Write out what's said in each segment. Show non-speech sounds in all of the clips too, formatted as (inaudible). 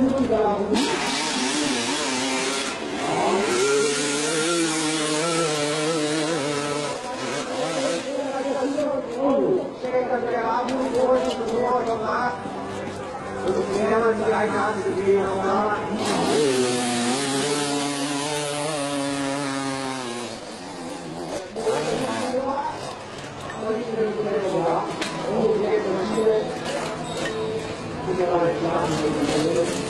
(laughs) 嗯。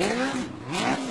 Yeah.